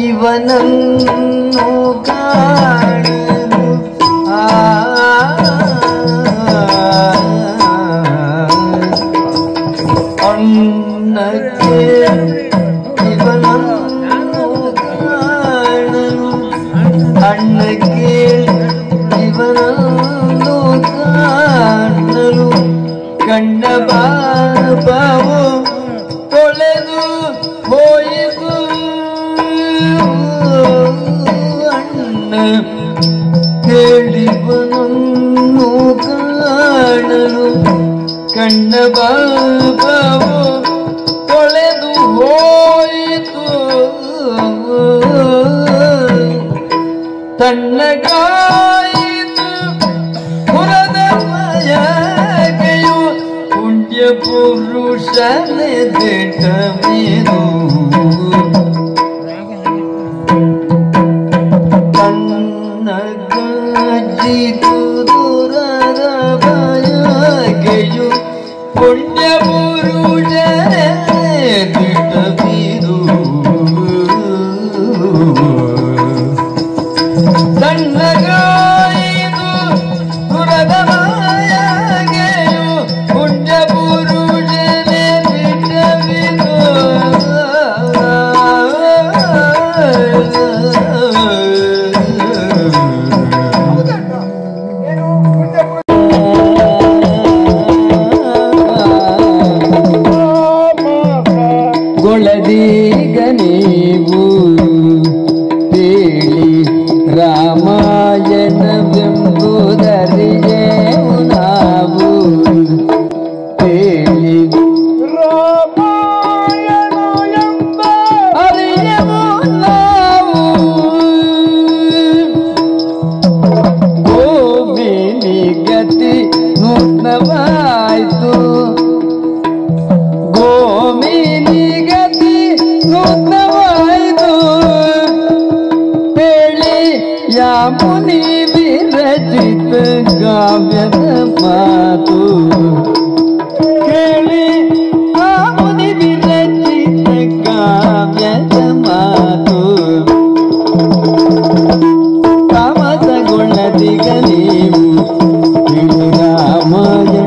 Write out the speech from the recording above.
ശിവനു കണ്ട ബാബാവു കൊളതു പോയിക്കു ಅಣ್ಣ ಕೇಳಿವನನ್ನು ಕಾಣಲು ಕಣ್ಣ ಬಾಬವು ತೊಳೆದು ಹೋಯಿತು ತಣ್ಣಗಾಯಿತು ಪುರದ ಮಯಗೆಯು ಪುಣ್ಯ ಪುರುಷನೇ ದಿಟ್ಟ ಮೀನು ದುರದ ಬಯಗೆಯು ಪುಣ್ಯಪುರು ಈಗ ನೀವು മുനി വിരചിത കാവ്യത മാതു കേളി ആ മുനി വിരചിത കാവ്യത മാതു കവത ഗുണതികളീം രാമയ